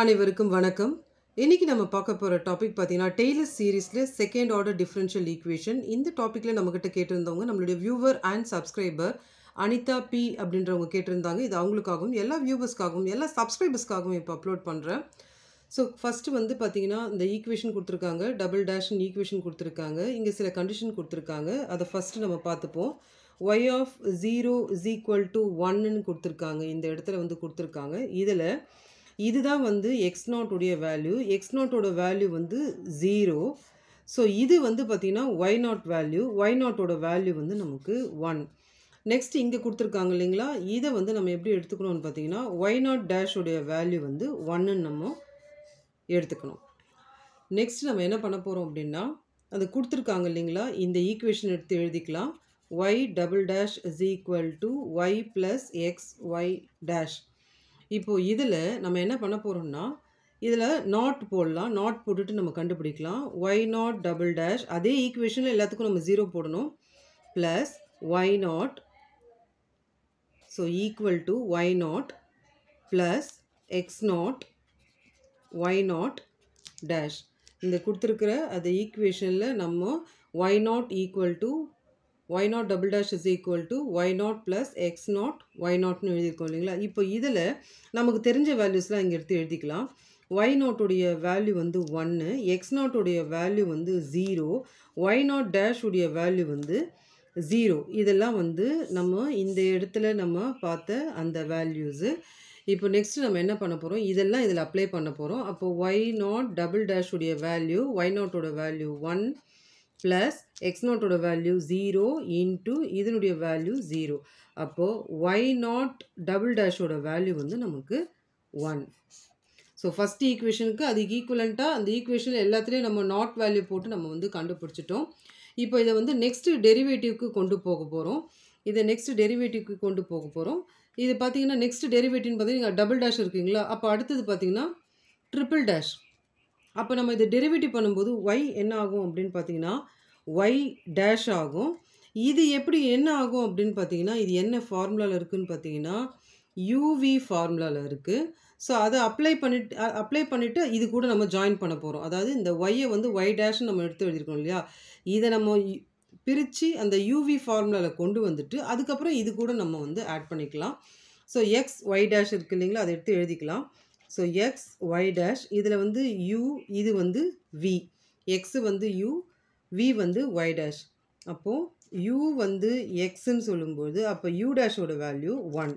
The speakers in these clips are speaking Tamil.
அனைவருக்கும் வணக்கம். இன்றைக்கி நம்ம பார்க்க போகிற டாபிக் பார்த்தீங்கன்னா டெய்லர் சீரீஸில் செகண்ட் ஆர்டர் டிஃப்ரென்ஷியல் ஈக்குவேஷன் இந்த டாப்பிக்கில் நம்மக்கிட்ட கேட்டிருந்தவங்க நம்மளுடைய viewer and subscriber Anitha B அப்படின்றவங்க கேட்டிருந்தாங்க. இது அவங்களுக்காகவும் எல்லா வியூவர்ஸ்க்காகவும் எல்லா சப்ஸ்கிரைபர்ஸ்க்காகவும் இப்போ அப்லோட் பண்ணுறேன் ஸோ ஃபஸ்ட்டு வந்து பார்த்தீங்கன்னா இந்த ஈக்குவேஷன் கொடுத்துருக்காங்க. டபுள் டேஷ்னு ஈக்குவேஷன் கொடுத்துருக்காங்க. இங்கே சில கண்டிஷன் கொடுத்துருக்காங்க. அதை ஃபஸ்ட்டு நம்ம பார்த்துப்போம். Y of zero is equal to ஒன்னு கொடுத்துருக்காங்க. இந்த இடத்துல வந்து கொடுத்துருக்காங்க. இதில் இதுதான் வந்து எக்ஸ் நாட்டுடைய வேல்யூ எக்ஸ் நாட்டோட வேல்யூ வந்து ஜீரோ ஸோ இது வந்து பார்த்திங்கன்னா ஒய் நாட் வேல்யூ ஒய் நாட்டோட வேல்யூ வந்து நமக்கு ஒன் நெக்ஸ்ட் இங்கே கொடுத்துருக்காங்க இல்லைங்களா? இதை வந்து நம்ம எப்படி எடுத்துக்கணும்னு பார்த்தீங்கன்னா ஒய் நாட் டேஷோடைய வேல்யூ வந்து ஒன்னு நம்ம எடுத்துக்கணும். நெக்ஸ்ட் நம்ம என்ன பண்ண போகிறோம் அப்படின்னா அது கொடுத்துருக்காங்க இல்லைங்களா? இந்த ஈக்குவேஷன் எடுத்து எழுதிக்கலாம். Y double dash is equal to y plus x y dash இப்போது இதில் நம்ம என்ன பண்ண போகிறோம்னா இதில் நாட் போடலாம். நாட் போட்டுட்டு நம்ம கண்டுபிடிக்கலாம். ஒய் நாட் டபுள் டேஷ் அதே ஈக்குவேஷனில் எல்லாத்துக்கும் நம்ம ஜீரோ போடணும். Plus y naught so equal to y naught plus x naught y naught dash இந்த கொடுத்துருக்கிற அந்த ஈக்குவேஷனில் நம்ம y naught equal to y naught double dash is equal to y naught plus x naught y நாட்னு எழுதியிருக்கோம் இல்லைங்களா? இப்போ இதில் நமக்கு தெரிஞ்ச வேல்யூஸ்லாம் இங்கே எடுத்து எழுதிக்கலாம். ஒய் நாட்டுடைய வேல்யூ வந்து ஒன்று எக்ஸ் நாட்டுடைய வேல்யூ வந்து ஜீரோ ஒய் நாட் டேஷ் உடைய வேல்யூ வந்து ஜீரோ இதெல்லாம் வந்து நம்ம இந்த இடத்துல நம்ம பார்த்த அந்த வேல்யூஸு இப்போ நெக்ஸ்ட் நம்ம என்ன பண்ண போகிறோம் இதெல்லாம் இதில் அப்ளை பண்ண போகிறோம் அப்போ ஒய் நாட் டபுள் டேஷ் உடைய வேல்யூ ஒய் நாட்டோட வேல்யூ ஒன் ப்ளஸ் எக்ஸ் நாட்டோட வேல்யூ ஜீரோ இன்ட்டு இதனுடைய வேல்யூ ஜீரோ அப்போது ஒய் நாட் டபுள் டேஷோட வேல்யூ வந்து நமக்கு ஒன் ஸோ ஃபஸ்ட் ஈக்குவேஷனுக்கு அதுக்கு ஈக்குவலண்ட்டாக அந்த ஈக்குவேஷனில் எல்லாத்துலேயும் நம்ம நாட் வேல்யூ போட்டு நம்ம வந்து கண்டுபிடிச்சிட்டோம். இப்போ இதை வந்து நெக்ஸ்ட்டு டெரிவேட்டிவ்க்கு கொண்டு போக போகிறோம் இதை நெக்ஸ்ட் டெரிவேட்டிவ்க்கு கொண்டு போக போகிறோம் இது பார்த்தீங்கன்னா நெக்ஸ்ட் டெரிவேட்டிவ்னு பார்த்தீங்கன்னா டபுள் டேஷ் இருக்குங்களா? அப்போ அடுத்தது பார்த்தீங்கன்னா ட்ரிபிள் டேஷ் அப்போ நம்ம இதை டெரிவேட்டிவ் பண்ணும்போது ஒய் என்ன ஆகும் அப்படின்னு பார்த்தீங்கன்னா ஒய் டேஷ் ஆகும். இது எப்படி என்ன ஆகும் அப்படின்னு பார்த்தீங்கன்னா இது என்ன ஃபார்முலாவில் இருக்குதுன்னு பார்த்தீங்கன்னா யூவி ஃபார்முலாவில் இருக்குது ஸோ அதை அப்ளை பண்ணிட்டு அப்ளை பண்ணிவிட்டு இது கூட நம்ம ஜாயின் பண்ண போகிறோம் அதாவது இந்த ஒய்யை வந்து ஒய் டேஷ்னு நம்ம எடுத்து எழுதியிருக்கோம் இல்லையா? இதை நம்ம பிரித்து அந்த யூவி ஃபார்முலாவில் கொண்டு வந்துட்டு அதுக்கப்புறம் இது கூட நம்ம வந்து ஆட் பண்ணிக்கலாம். ஸோ எக்ஸ் ஒய் டேஷ் இருக்குது இல்லைங்களா? அதை எடுத்து எழுதிக்கலாம். ஸோ எக்ஸ் ஒய் டேஷ் இதில் வந்து யூ இது வந்து வி எக்ஸு வந்து யூ வி வந்து ஒய் டேஷ் அப்போது யூ வந்து எக்ஸுன்னு சொல்லும்போது அப்போ யூ டேஷோட வேல்யூ ஒன்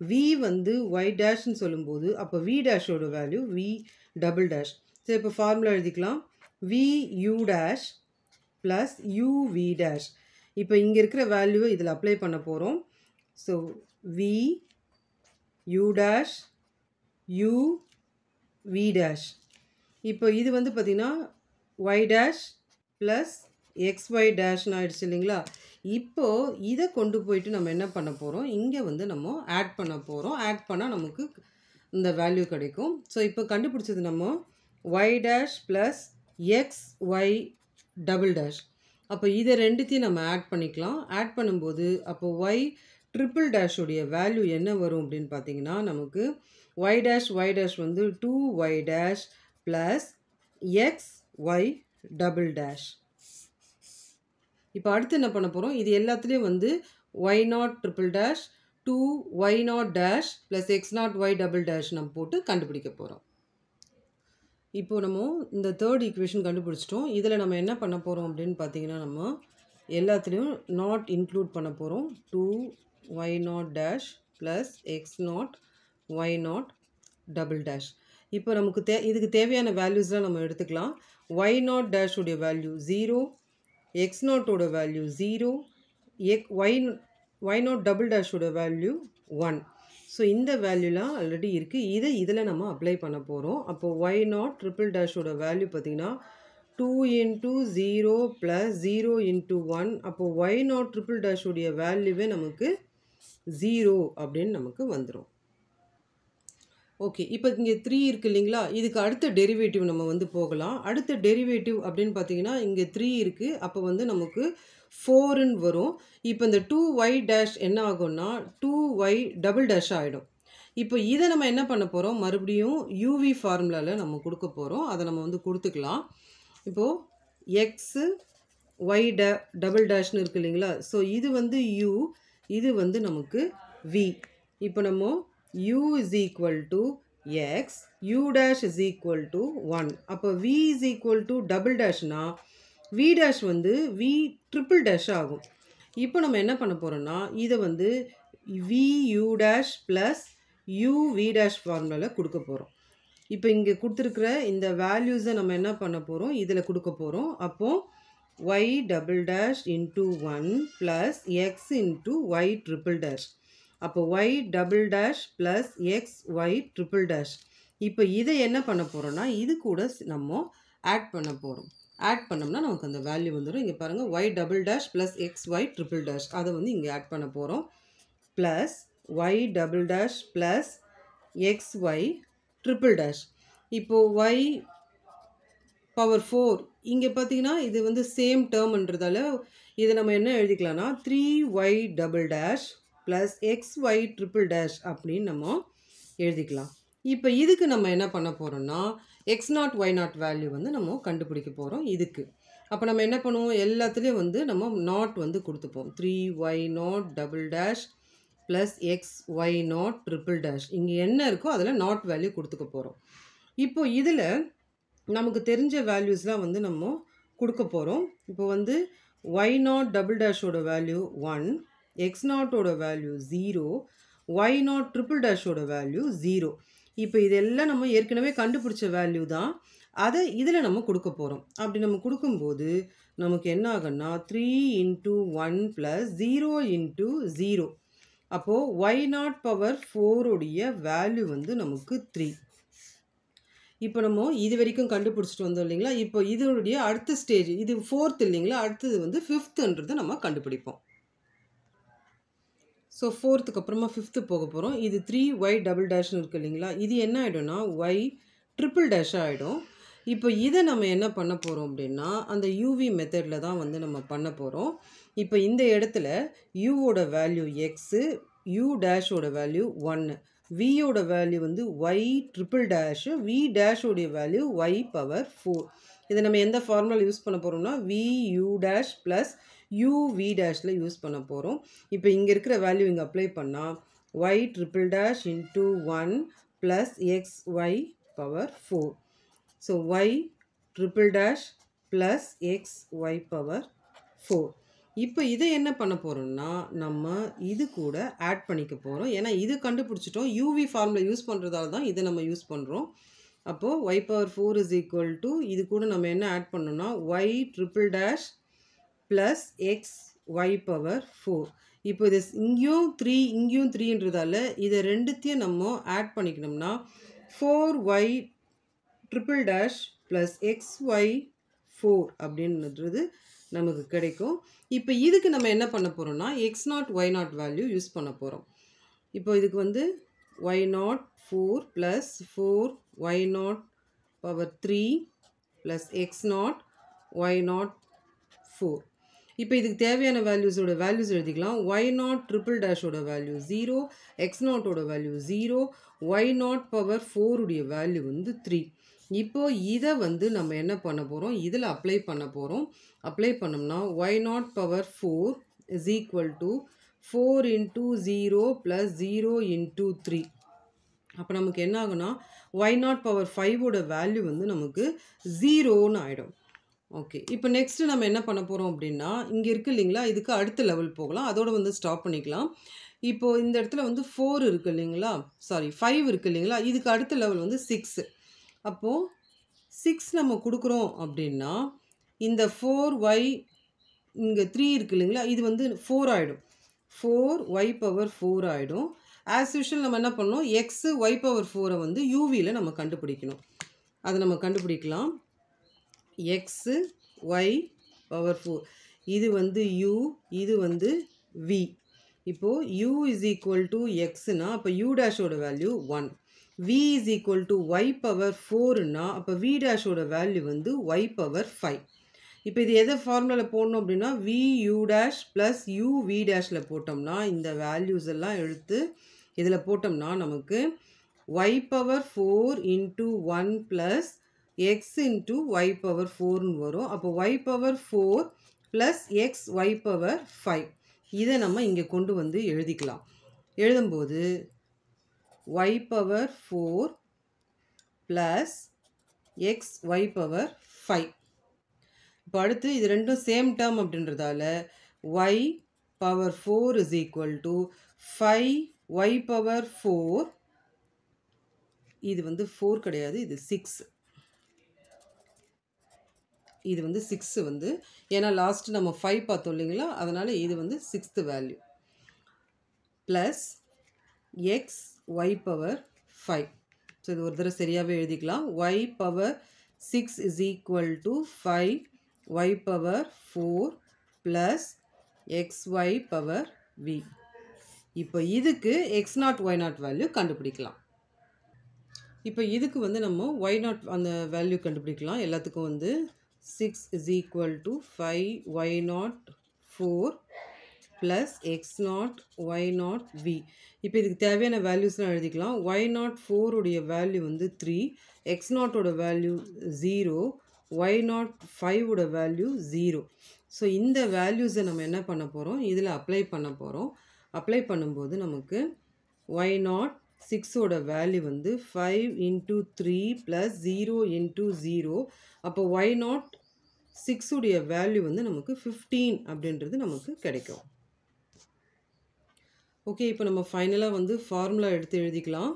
வி வந்து ஒய் டேஷ்னு சொல்லும்போது அப்போ we டேஷோட value v double dash so இப்போ ஃபார்முலா எழுதிக்கலாம். V u dash plus u v dash இப்போ இங்கே இருக்கிற வேல்யூவை இதில் அப்ளை பண்ண போகிறோம் so v u dash u v dash இப்போ இது வந்து பார்த்திங்கன்னா y dash plus x y டேஷ்னு ஆகிடுச்சு இல்லைங்களா? இப்போது இதை கொண்டு போயிட்டு நம்ம என்ன பண்ண போகிறோம் இங்கே வந்து நம்ம ஆட் பண்ண போகிறோம் ஆட் பண்ணால் நமக்கு இந்த வேல்யூ கிடைக்கும். ஸோ இப்போ கண்டுபிடிச்சது நம்ம y dash plus x y double dash அப்போ இதை ரெண்டுத்தையும் நம்ம ஆட் பண்ணிக்கலாம். ஆட் பண்ணும்போது அப்போ ஒய் ட்ரிபிள் டேஷுடைய வேல்யூ என்ன வரும் அப்படின்னு பார்த்தீங்கன்னா நமக்கு ஒய் டேஷ் ஒய் டேஷ் வந்து two y dash plus x y double dash இப்போ அடுத்து என்ன பண்ண போகிறோம் இது எல்லாத்துலேயும் வந்து y naught triple dash two y naught dash plus x naught y double dash நம்ம போட்டு கண்டுபிடிக்க போகிறோம் இப்போ நம்ம இந்த தேர்ட் ஈக்குவேஷன் கண்டுபிடிச்சிட்டோம். இதில் நம்ம என்ன பண்ண போகிறோம் அப்படின்னு பார்த்தீங்கன்னா நம்ம எல்லாத்துலேயும் நாட் இன்க்ளூட் பண்ண போகிறோம் two y naught dash plus x naught y naught double dash இப்போ நமக்கு தே இதுக்கு தேவையான வேல்யூஸ்லாம் நம்ம எடுத்துக்கலாம். ஒய் நாட் டேஷுடைய வேல்யூ ஜீரோ எக்ஸ் நாட்டோட வேல்யூ ஜீரோ எக் ஒய் ஒய் நாட் டபுள் டேஷோட வேல்யூ ஒன் ஸோ இந்த வேல்யூலாம் ஆல்ரெடி இருக்குது இதை இதில் நம்ம அப்ளை பண்ண போகிறோம் அப்போது ஒய் நாட் ட்ரிபிள் டேஷோட வேல்யூ பார்த்திங்கன்னா two into zero plus zero into one அப்போது ஒய் நாட் ட்ரிபிள் டேஷோடைய வேல்யூவே நமக்கு ஜீரோ அப்படின்னு நமக்கு வந்துடும் ஓகே. இப்போ இங்கே த்ரீ இருக்குது இல்லைங்களா? இதுக்கு அடுத்த டெரிவேட்டிவ் நம்ம வந்து போகலாம். அடுத்த டெரிவேட்டிவ் அப்படின்னு பார்த்தீங்கன்னா இங்கே த்ரீ இருக்குது அப்போ வந்து நமக்கு ஃபோருன்னு வரும். இப்போ இந்த டூ ஒய் டேஷ் என்ன ஆகும்னா டூ ஒய் டபுள் டேஷ் ஆகிடும் இப்போ இதை நம்ம என்ன பண்ண போகிறோம் மறுபடியும் யூவி ஃபார்முலாவில் நம்ம கொடுக்க போகிறோம் அதை நம்ம வந்து கொடுத்துக்கலாம். இப்போது எக்ஸு ஒய் ட டபுள் டேஷ்னு இருக்குது இல்லைங்களா? ஸோ இது வந்து யூ இது வந்து நமக்கு வி இப்போ நம்ம u is equal to x u dash is equal to one அப்போ v is equal to double டேஷ்னா v dash வந்து வி ட்ரிபிள் டேஷ் ஆகும். இப்போ நம்ம என்ன பண்ண போகிறோம்னா இதை வந்து v u dash plus u v dash ஃபார்முலாவில் கொடுக்க போகிறோம் இப்போ இங்கே கொடுத்துருக்குற இந்த வேல்யூஸை நம்ம என்ன பண்ண போகிறோம் இதில் கொடுக்க போகிறோம் அப்போது y double dash into one plus x into y triple dash அப்போ y double dash plus x y triple dash இப்போ இதை என்ன பண்ண போகிறோம்னா இது கூட நம்ம ஆட் பண்ண போகிறோம் ஆட் பண்ணோம்னா நமக்கு அந்த வேல்யூ வந்துடும் இங்கே பாருங்கள் y double dash plus x y triple dash அதை வந்து இங்கே ஆட் பண்ண போகிறோம் plus y double dash plus x y triple dash இப்போது ஒய் பவர் ஃபோர் இங்கே பார்த்தீங்கன்னா இது வந்து சேம் டேர்ம்ன்றதால இதை நம்ம என்ன எழுதிக்கலாம்னா three y double dash plus x y triple dash அப்படின்னு நம்ம எழுதிக்கலாம். இப்போ இதுக்கு நம்ம என்ன பண்ண போகிறோம்னா x naught y naught value வந்து நம்ம கண்டுபிடிக்க போகிறோம் இதுக்கு. அப்போ நம்ம என்ன பண்ணுவோம்? எல்லாத்துலேயும் வந்து நம்ம நாட் வந்து கொடுத்துப்போம். Three y naught double dash plus x y naught triple dash இங்கே என்ன இருக்கோ அதில் நாட் வேல்யூ கொடுத்துக்க போகிறோம் இப்போ இதில் நமக்கு தெரிஞ்ச வேல்யூஸ்லாம் வந்து நம்ம கொடுக்க போகிறோம் இப்போ வந்து ஒய் நாட் டபுள் டேஷோட வேல்யூ ஒன் எக்ஸ் நாட்டோட value zero y naught triple டேஷோட value zero இப்போ இதெல்லாம் நம்ம ஏற்கனவே கண்டுபிடிச்ச வேல்யூ தான். அதை இதில் நம்ம கொடுக்க போகிறோம் அப்படி நம்ம கொடுக்கும்போது நமக்கு என்ன ஆகும்னா three into one plus zero into zero அப்போது ஒய் நாட் பவர் ஃபோருடைய வேல்யூ வந்து நமக்கு த்ரீ இப்போ நம்ம இது வரைக்கும் கண்டுபிடிச்சிட்டு வந்தோம் இல்லைங்களா? இப்போ இதனுடைய அடுத்த ஸ்டேஜ் இது ஃபோர்த் இல்லைங்களா? அடுத்தது வந்து ஃபிஃப்த்துன்றதை நம்ம கண்டுபிடிப்போம். ஸோ ஃபோர்த்துக்கு அப்புறமா ஃபிஃப்த்து போக போகிறோம் இது த்ரீ ஒய் டபுள் டேஷ்னு இருக்கு இல்லைங்களா? இது என்ன ஆகிடும்னா ஒய் ட்ரிபிள் டேஷாக ஆகிடும் இப்போ இதை நம்ம என்ன பண்ண போகிறோம் அப்படின்னா அந்த யூவி மெத்தடில் தான் வந்து நம்ம பண்ண போகிறோம் இப்போ இந்த இடத்துல யூவோட வேல்யூ எக்ஸு யூ டேஷோட வேல்யூ ஒன்று வியோட வேல்யூ வந்து ஒய் ட்ரிபிள் டேஷு வி டேஷோடைய வேல்யூ ஒய் பவர் ஃபோர் இதை நம்ம எந்த ஃபார்முலா யூஸ் பண்ண போகிறோம்னா v u dash plus u v டேஷில் use பண்ண போகிறோம் இப்போ இங்கே இருக்கிற வேல்யூ இங்கே அப்ளை பண்ணால் y triple dash into one plus x y power four so y triple dash plus x y power four இப்போ இதை என்ன பண்ண போகிறோம்னா நம்ம இது கூட ஆட் பண்ணிக்க போகிறோம் ஏன்னா இது கண்டுபிடிச்சிட்டோம். யூவி ஃபார்மில் யூஸ் பண்ணுறதால தான் இதை நம்ம யூஸ் பண்ணுறோம் அப்போது y power four is equal to இது கூட நம்ம என்ன ஆட் பண்ணோம்னா y triple dash plus x y power four இப்போ இது இங்கேயும் த்ரீ இங்கேயும் த்ரீன்றதால இதை ரெண்டுத்தையும் நம்ம add பண்ணிக்கணும்னா four y triple dash plus x y four அப்படின்றது நமக்கு கிடைக்கும். இப்போ இதுக்கு நம்ம என்ன பண்ண போகிறோம்னா x naught y naught value use பண்ண போகிறோம் இப்போ இதுக்கு வந்து y naught four plus four y naught power three plus x naught y naught four இப்போ இதுக்கு தேவையான வேல்யூஸோட வேல்யூஸ் எழுதிக்கலாம். ஒய் நாட் ட்ரிபிள் டேஷோட வேல்யூ ஜீரோ எக்ஸ் நாட்டோட value zero y naught power ஃபோருடைய value வந்து த்ரீ இப்போ இதை வந்து நம்ம என்ன பண்ண போகிறோம் இதில் அப்ளை பண்ண போகிறோம் அப்ளை பண்ணோம்னா y naught power four is equal to four into zero plus zero into three அப்போ நமக்கு என்ன ஆகுனா ஒய் நாட் பவர் ஃபைவோட வேல்யூ வந்து நமக்கு ஜீரோன்னு ஆகிடும் ஓகே. இப்போ நெக்ஸ்ட்டு நம்ம என்ன பண்ண போகிறோம் அப்படின்னா இங்கே இருக்குது இல்லைங்களா? இதுக்கு அடுத்த லெவல் போகலாம். அதோடு வந்து ஸ்டாப் பண்ணிக்கலாம். இப்போது இந்த இடத்துல வந்து ஃபோர் இருக்குது இல்லைங்களா? சாரி ஃபைவ் இருக்குது இல்லைங்களா? இதுக்கு அடுத்த லெவல் வந்து சிக்ஸு அப்போது சிக்ஸ் நம்ம கொடுக்குறோம் அப்படின்னா இந்த ஃபோர் ஒய் இங்கே த்ரீ இருக்குது இல்லைங்களா? இது வந்து ஃபோர் ஆகிடும் ஃபோர் ஒய் பவர் ஃபோர் ஆகிடும் ஆஸ் யூஷுவல் நம்ம என்ன பண்ணோம் எக்ஸு ஒய் பவர் ஃபோரை வந்து யூவியில் நம்ம கண்டுபிடிக்கணும். அதை நம்ம கண்டுபிடிக்கலாம். எக்ஸு ஒய் பவர் ஃபோர் இது வந்து யூ இது வந்து வி இப்போது யூ இஸ் ஈக்குவல் டு எக்ஸ்னா அப்போ you டேஷோட value one v is equal to y power ஃபோர்னா அப்போ வி டேஷோட வேல்யூ வந்து ஒய் பவர் ஃபைவ் இப்போ இது எதை ஃபார்முலாவில் போடணும் அப்படின்னா v u dash plus u v டேஷில் போட்டோம்னா இந்த வேல்யூஸ் எல்லாம் எடுத்து இதில் போட்டோம்னா நமக்கு y power four into one plus x into y power ஃபோர்னு வரும். அப்போ y power four plus x y power five இதை நம்ம இங்கே கொண்டு வந்து எழுதிக்கலாம். எழுதும்போது y power four plus x y power five இப்போ அடுத்து இது ரெண்டும் சேம் டேர்ம் அப்படின்றதால y power four is equal to five y power four இது வந்து ஃபோர் கிடையாது இது சிக்ஸ் இது வந்து சிக்ஸு வந்து. ஏன்னா லாஸ்ட்டு நம்ம ஃபைவ் பார்த்தோம் இல்லைங்களா? அதனால் இது வந்து sixth value plus x y power five so இது ஒரு தடவை சரியாகவே எழுதிக்கலாம். Y power six is equal to five y power four plus x y power v இப்போ இதுக்கு x naught y naught value கண்டுபிடிக்கலாம். இப்போ இதுக்கு வந்து நம்ம ஒய் நாட் அந்த வேல்யூ கண்டுபிடிக்கலாம். எல்லாத்துக்கும் வந்து six is equal to five y naught four plus x naught y naught we இப்போ இதுக்கு தேவையான வேல்யூஸ்லாம் எழுதிக்கலாம். ஒய் நாட் ஃபோருடைய வேல்யூ வந்து த்ரீ எக்ஸ் நாட்டோட வேல்யூ ஜீரோ ஒய் நாட் ஃபைவோட வேல்யூ ஜீரோ ஸோ இந்த வேல்யூஸை நம்ம என்ன பண்ண போகிறோம் இதில் அப்ளை பண்ண போகிறோம் அப்ளை பண்ணும்போது நமக்கு ஒய் நாட் சிக்ஸோட வேல்யூ வந்து five into three plus zero into zero அப்போ ஒய் நாட் சிக்ஸுடைய வேல்யூ வந்து நமக்கு ஃபிஃப்டீன் அப்படின்றது நமக்கு கிடைக்கும். ஓகே இப்போ நம்ம ஃபைனலாக வந்து ஃபார்முலா எடுத்து எழுதிக்கலாம்.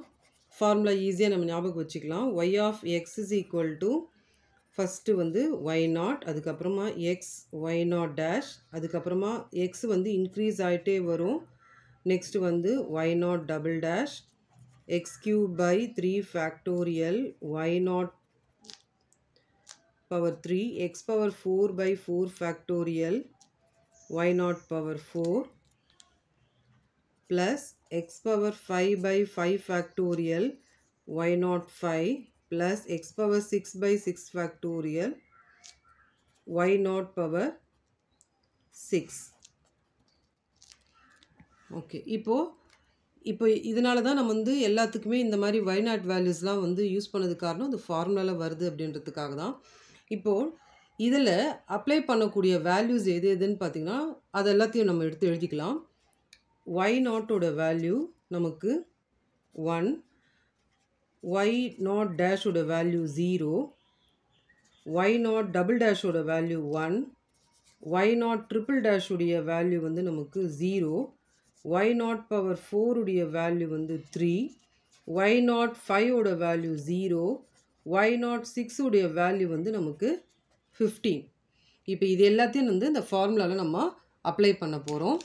ஃபார்முலா ஈஸியாக நம்ம ஞாபகம் வச்சுக்கலாம். Y of x is equal to first வந்து ஒய் நாட் அதுக்கப்புறமா எக்ஸ் ஒய் நாட் டேஷ் அதுக்கப்புறமா எக்ஸ் வந்து இன்க்ரீஸ் ஆகிட்டே வரும். நெக்ஸ்ட்டு வந்து y naught double dash x cube by three factorial y naught power three x power four by four factorial y naught power four plus x power 5 by 5 factorial y naught 5 plus x power 6 by 6 factorial y naught power 6 okay இப்போது இப்போ இதனால தான் நம்ம வந்து எல்லாத்துக்குமே இந்த மாதிரி வை நாட் வேல்யூஸ்லாம் வந்து யூஸ் பண்ணது காரணம் அது ஃபார்முலாவில் வருது அப்படின்றதுக்காக தான். இப்போது இதில் அப்ளை பண்ணக்கூடிய வேல்யூஸ் எது எதுன்னு பார்த்திங்கன்னா அது எல்லாத்தையும் நம்ம எடுத்து எழுதிக்கலாம். ஒய் நாட்டோட வேல்யூ நமக்கு one y naught டேஷோட value zero y naught double டேஷோட value one y naught triple டேஷுடைய value வந்து நமக்கு ஜீரோ ஒய் நாட் பவர் ஃபோருடைய வேல்யூ வந்து த்ரீ ஒய் நாட் ஃபைவோட வேல்யூ ஜீரோ ஒய் நாட் சிக்ஸுடைய வேல்யூ வந்து நமக்கு ஃபிஃப்டீன் இப்போ இது எல்லாத்தையும் வந்து இந்த ஃபார்முலாவில் நம்ம அப்ளை பண்ண போகிறோம்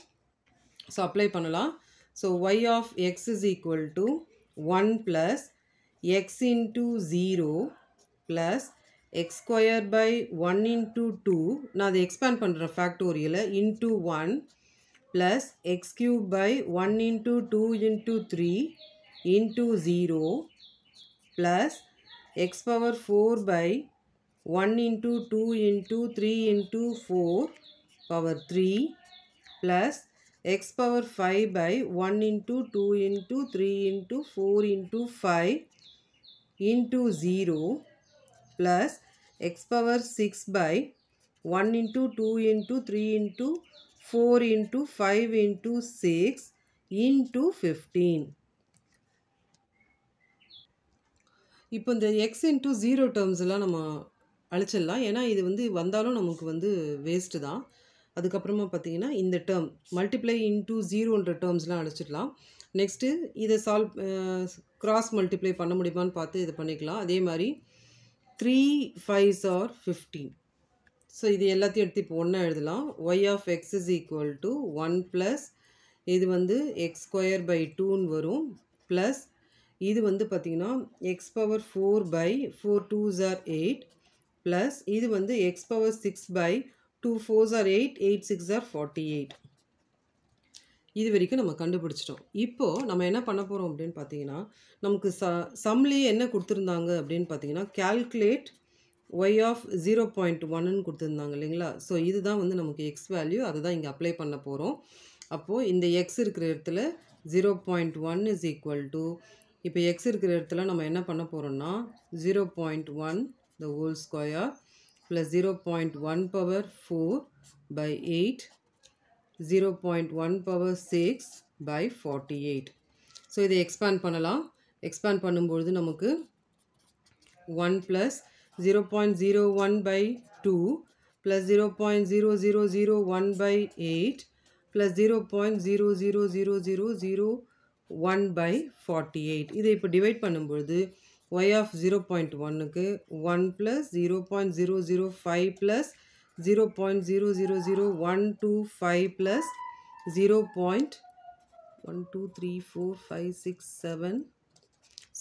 ஸோ அப்ளை பண்ணலாம். So y of x is equal to one plus x into zero plus x square by one into two நான் அதை எக்ஸ்பேண்ட் பண்ணுறேன் ஃபேக்டோரியலை into one plus x cube by 1 into 2 into 3 into 0 plus x power 4 by 1 into 2 into 3 into 4 power 3 plus x power 5 by 1 into 2 into 3 into 4 into 5 into 0 plus x power 6 by 1 into 2 into 3 into 4 into 5 into 6 into 15 இப்போ இந்த எக்ஸ் இன்ட்டு ஜீரோ டேர்ம்ஸ்லாம் நம்ம அழிச்சிடலாம். ஏன்னா இது வந்து வந்தாலும் நமக்கு வந்து வேஸ்ட்டு தான். அதுக்கப்புறமா பார்த்தீங்கன்னா இந்த டேர்ம் மல்டிப்ளை இன்டூ ஜீரோன்ற டேர்ம்ஸ்லாம் அடிச்சிடலாம் நெக்ஸ்ட்டு இதை சால்வ் கிராஸ் மல்டிப்ளை பண்ண முடியுமான்னு பார்த்து இது பண்ணிக்கலாம். அதே மாதிரி three fives are fifteen so இது எல்லாத்தையும் எடுத்து இப்போ ஒன்றா எழுதலாம். Y of x is equal to one plus இது வந்து எக்ஸ் ஸ்கொயர் பை டூன்னு வரும். ப்ளஸ் இது வந்து பார்த்திங்கன்னா x power four by four two are eight plus இது வந்து x power six by two four are eight eight six are forty eight இது வரைக்கும் நம்ம கண்டுபிடிச்சிட்டோம். இப்போது நம்ம என்ன பண்ண போகிறோம் அப்படின்னு பார்த்தீங்கன்னா நமக்கு ச சம்லேயே என்ன கொடுத்துருந்தாங்க அப்படின்னு பார்த்தீங்கன்னா calculate y of zero point ஒன்னு கொடுத்துருந்தாங்க இல்லைங்களா? ஸோ இதுதான் வந்து நமக்கு எக்ஸ் வேல்யூ அதை தான் இங்கே அப்ளை பண்ண போகிறோம் அப்போது இந்த எக்ஸ் இருக்கிற இடத்துல zero point one is equal to இப்போ எக்ஸ் இருக்கிற இடத்துல நம்ம என்ன பண்ண போகிறோம்னா zero point one the whole square plus zero point one power four by eight zero point one power six by forty eight so இதை எக்ஸ்பேண்ட் பண்ணலாம். எக்ஸ்பேண்ட் பண்ணும்பொழுது நமக்கு one plus 0.01 by 2 plus 0.0001 by 8 plus 0.00001 by 48 இதை இப்போ டிவைட் பண்ணும்பொழுது y of 0.1க்கு 1 plus 0.005 plus 0.000125 plus 0. 1, 2, 3, 4, 5, 6, 7,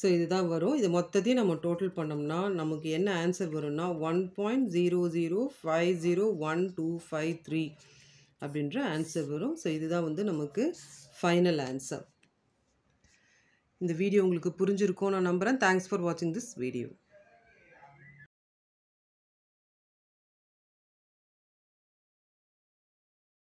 ஸோ இதுதான் வரும். இது மொத்தத்தையும் நம்ம டோட்டல் பண்ணோம்னா நமக்கு என்ன ஆன்சர் வரும்னா one point zero zero five zero one two five three அப்படின்ற ஆன்சர் வரும். ஸோ இதுதான் வந்து நமக்கு ஃபைனல் ஆன்சர் இந்த வீடியோ உங்களுக்கு புரிஞ்சிருக்கும் நான் நம்புகிறேன் தேங்க்ஸ் ஃபார் வாட்சிங் திஸ் வீடியோ